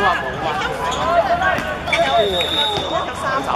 哇，冇啊，一嚿沙走。